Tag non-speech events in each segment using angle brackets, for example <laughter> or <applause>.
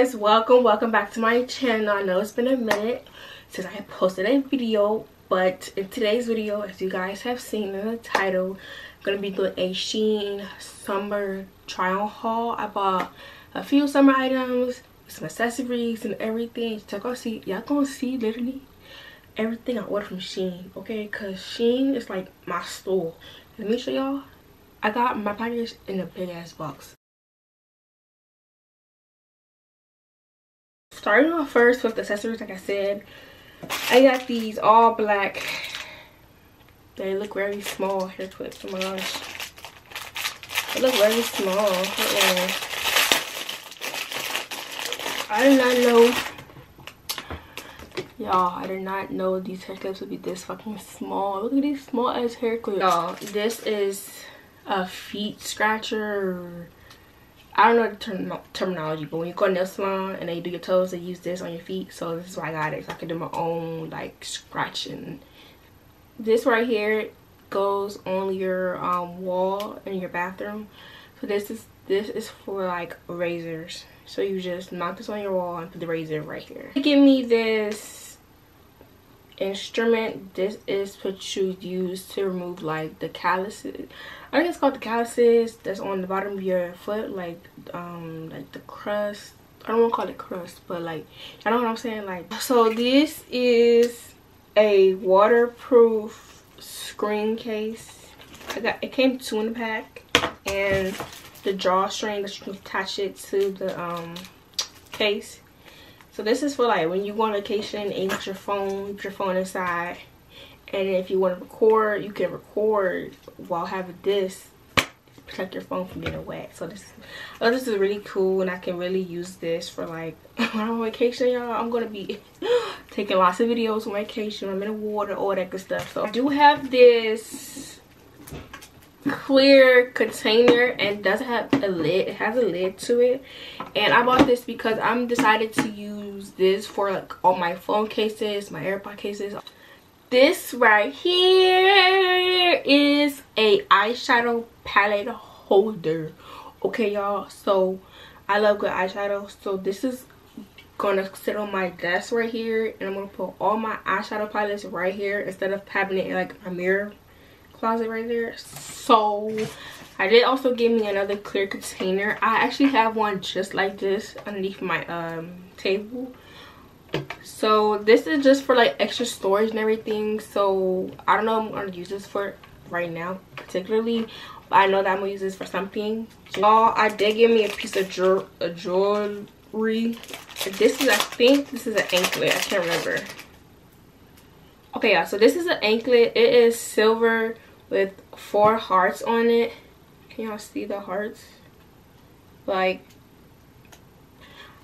and welcome welcome back to my channel. I know it's been a minute since i posted a video but in today's video as you guys have seen in the title i'm gonna be doing a shein summer on haul. I bought a few summer items some accessories and everything. Y'all gonna see y'all gonna see literally everything i ordered from shein okay? Because shein is like my store. Let me show y'all. I got my package in a big ass box starting off first with the accessories like i said i got these all black. They look very small. Hair clips oh my gosh they look very small. Uh -oh. i did not know y'all i did not know these hair clips would be this fucking small. Look at these small ass hair clips. Y'all this is a feet scratcher I don't know the term terminology, but when you go to nail salon and they do your toes, they use this on your feet. So this is why I got it. So I can do my own like scratching. This right here goes on your um, wall in your bathroom. So this is this is for like razors. So you just mount this on your wall and put the razor right here. Give me this instrument. This is what you use to remove like the calluses I think it's called the calluses that's on the bottom of your foot, like um like the crust. I don't want to call it crust, but like I know what I'm saying. Like so, this is a waterproof screen case. I got it came two in the pack, and the drawstring that you can attach it to the um case. So this is for like when you go on vacation and got your phone, put your phone inside and if you want to record you can record while having this. Protect your phone from getting wet. So this oh this is really cool and i can really use this for like <laughs> when i'm on vacation y'all i'm gonna be <gasps> taking lots of videos on vacation. I'm in the water all that good stuff. So i do have this clear container and doesn't have a lid it has a lid to it. And i bought this because i'm decided to use this for like all my phone cases my airpod cases. This right here is a eyeshadow palette holder. Okay y'all so i love good eyeshadow. So this is gonna sit on my desk right here and i'm gonna put all my eyeshadow palettes right here instead of having it in like my mirror closet right there. So i did also give me another clear container. I actually have one just like this underneath my um table. So this is just for like extra storage and everything. So i don't know i'm gonna use this for right now particularly but i know that i'm gonna use this for something. Y'all i did give me a piece of jewelry. This is i think this is an anklet. I can't remember. Okay yeah so this is an anklet. It is silver with four hearts on it can y'all see the hearts like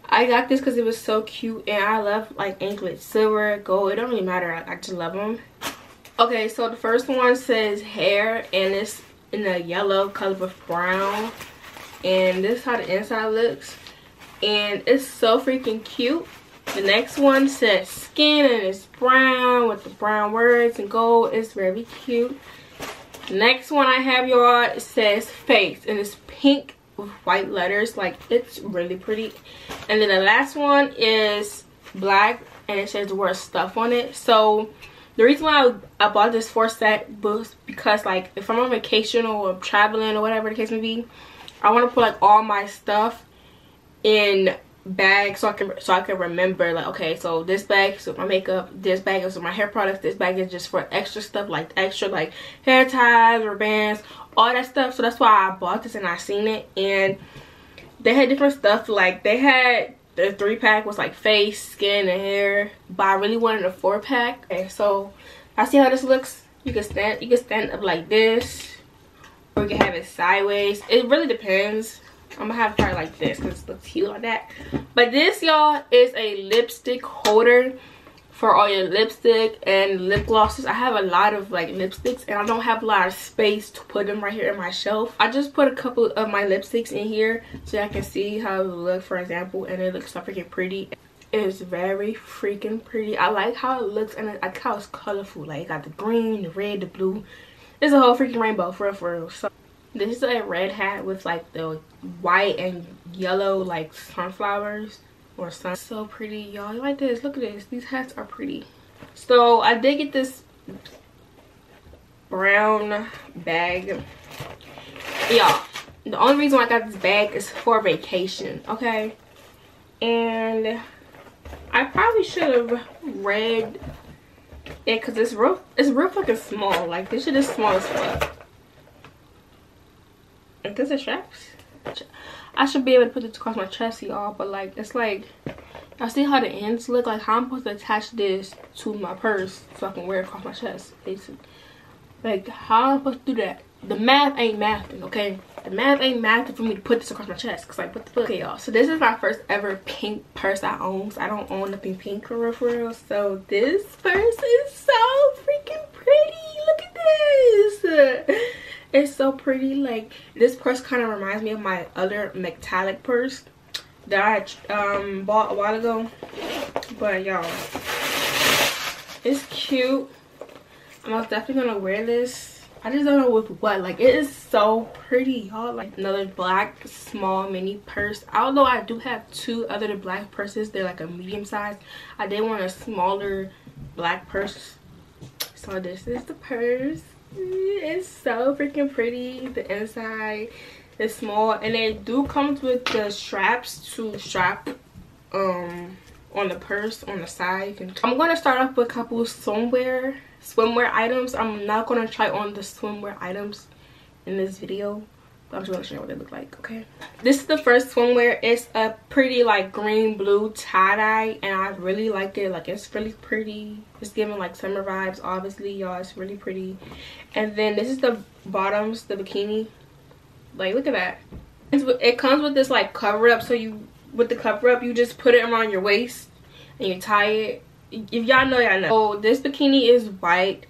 I got this because it was so cute and I love like anklets, silver, gold. It don't really matter. I, I just love them. Okay, so the first one says hair and it's in a yellow color with brown. And this is how the inside looks. And it's so freaking cute. The next one says skin and it's brown with the brown words and gold. It's very cute. Next one I have y'all says face and it's pink with white letters. Like it's really pretty. And then the last one is black and it says the word stuff on it. So the reason why I, bought this four set was because like if i'm on vacation or traveling or whatever the case may be i want to put like all my stuff in bags so i can so i can remember like okay so this bag is with my makeup this bag is with my hair products this bag is just for extra stuff like extra like hair ties or bands all that stuff. So that's why i bought this and i seen it. And they had different stuff like they had the three pack was like face skin and hair but i really wanted a four pack okay so i see how this looks. You can stand you can stand up like this or you can have it sideways. It really depends i'm gonna have it probably like this because it looks cute like that but this y'all is a lipstick holder for all your lipstick and lip glosses. I have a lot of like lipsticks and I don't have a lot of space to put them right here in my shelf. I just put a couple of my lipsticks in here so I can see how it look for example and it looks so freaking pretty. It is very freaking pretty. I like how it looks and I like how it's colorful. Like it got the green, the red, the blue. It's a whole freaking rainbow for real for real. So this is a red hat with like the white and yellow like sunflowers or sun. So pretty, y'all. Like this. Look at this. These hats are pretty. So I did get this brown bag. Y'all, the only reason I got this bag is for vacation, okay? And I probably should have read it because it's real, it's real fucking small. Like, this shit is small as fuck. And this is straps. I should be able to put this across my chest, y'all, but like, it's like, I see how the ends look. Like, how I'm supposed to attach this to my purse so I can wear it across my chest, basically. Like, how am supposed to do that? The math ain't mathing, okay? The math ain't mathing for me to put this across my chest. Cause like, what the fuck? Okay, y'all. So this is my first ever pink purse I own. So I don't own nothing pink for real, for real. So this purse is so freaking pretty. Look at this. It's so pretty. Like, this purse kind of reminds me of my other metallic purse that I um, bought a while ago. But y'all, it's cute. I'm definitely gonna wear this. I just don't know with what. Like it is so pretty, y'all. Like another black small mini purse. Although I do have two other black purses. They're like a medium size. I did want a smaller black purse. So this is the purse. It's so freaking pretty. The inside is small. And it do comes with the straps to strap um on the purse on the side. I'm gonna start off with a couple swimwear swimwear items. I'm not going to try on the swimwear items in this video. I'm just to show you what they look like, okay? This is the first swimwear. It's a pretty like green blue tie-dye and I really like it. Like it's really pretty. It's giving like summer vibes obviously y'all. It's really pretty. And then this is the bottoms, the bikini. Like look at that. It comes with this like cover up so you with the cover up you just put it around your waist and you tie it if y'all know y'all know so this bikini is white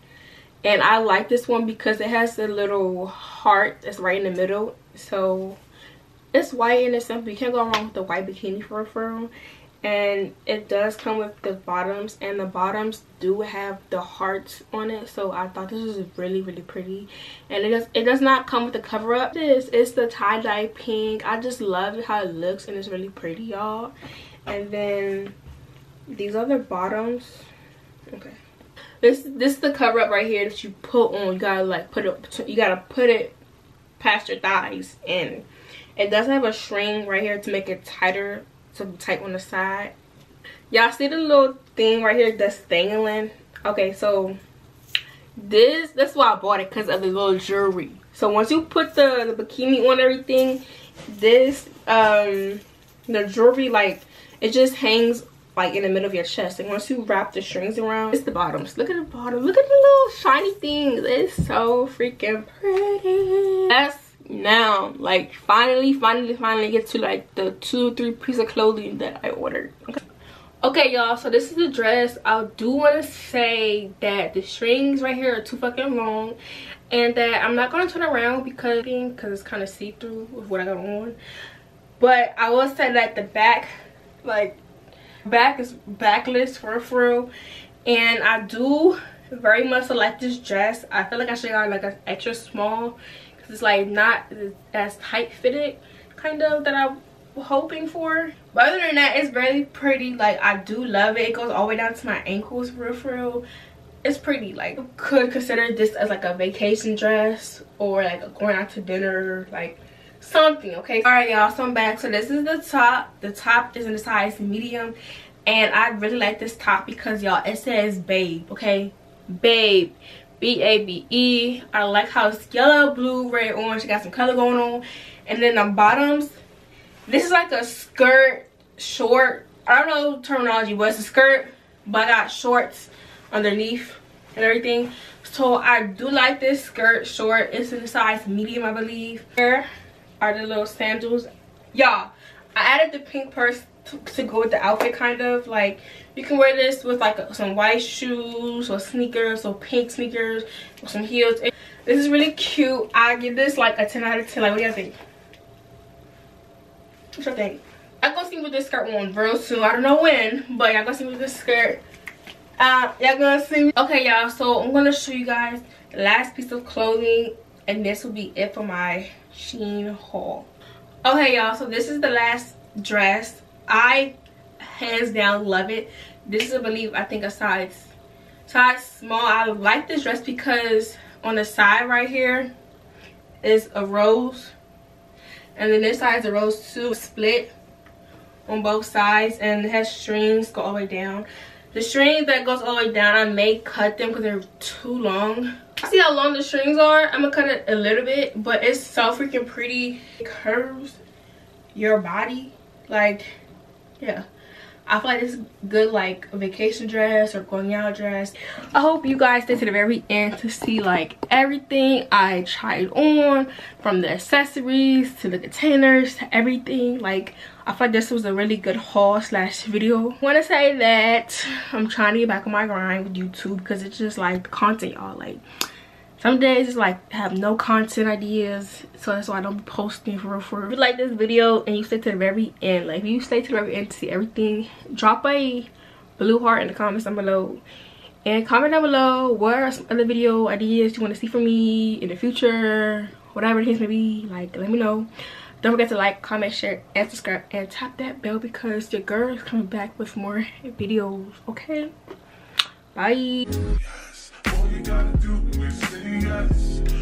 and i like this one because it has the little heart that's right in the middle. So it's white and it's simple you can't go wrong with the white bikini for a firm and it does come with the bottoms and the bottoms do have the hearts on it. So i thought this was really really pretty. And it does it does not come with the cover up. This is the tie-dye pink. I just love how it looks and it's really pretty y'all. And then these the bottoms. Okay this this is the cover up right here that you put on. You gotta like put it you gotta put it past your thighs and it does have a string right here to make it tighter to tight on the side. Y'all see the little thing right here that's dangling? Okay so this that's why i bought it because of the little jewelry. So once you put the, the bikini on everything this um the jewelry like it just hangs like in the middle of your chest. And once you wrap the strings around it's the bottoms. Look at the bottom. Look at the little shiny things. It's so freaking pretty. That's now like finally finally finally get to like the two three piece of clothing that i ordered. Okay. Okay y'all. So this is the dress. I do want to say that the strings right here are too fucking long and that i'm not going to turn around because because it's kind of see-through with what i got on. But i will say that the back like back is backless for a real and i do very much like this dress. I feel like i should have like an extra small because it's like not as tight fitted kind of that i'm hoping for. But other than that it's very pretty. Like i do love it. It goes all the way down to my ankles for real. it's pretty. Like could consider this as like a vacation dress or like going out to dinner like something okay? All right y'all so i'm back. So this is the top the top is in the size medium and i really like this top because y'all it says babe okay? Babe b-a-b-e i like how it's yellow blue red orange. Got some color going on. And then the bottoms this is like a skirt short i don't know terminology but it's a skirt but i got shorts underneath and everything. So i do like this skirt short. It's in the size medium i believe. Here are the little sandals. Y'all i added the pink purse to, to, go with the outfit kind of. Like you can wear this with like some white shoes or sneakers or pink sneakers or some heels. This is really cute. I give this like a 10 out of 10 like what do you think? What you think? I'm gonna see with this skirt on real soon i don't know when but y'all gonna see with this skirt uh y'all gonna see me. okay y'all so i'm gonna show you guys the last piece of clothing and this will be it for my Shein haul. Okay, y'all, so this is the last dress. I hands down love it this is i believe i think a size size small i like this dress because on the side right here is a rose and then this side is a rose too split on both sides and it has strings go all the way down the strings that goes all the way down i may cut them because they're too long see how long the strings are. I'm gonna cut it a little bit but it's so freaking pretty. It curves your body like yeah I feel like this is good like vacation dress or going out dress. I hope you guys stay to the very end to see like everything I tried on from the accessories to the containers to everything. Like I feel like this was a really good haul slash video. Want to say that I'm trying to get back on my grind with YouTube because it's just like content y'all like some days it's like have no content ideas so that's why i don't be posting for real for if you like this video and you stay to the very end like if you stay to the very end to see everything drop a blue heart in the comments down below. And comment down below what are some other video ideas you want to see from me in the future? Whatever the case may be like let me know. Don't forget to like comment share and subscribe and tap that bell because your girl is coming back with more videos okay? Bye gotta do is say yes.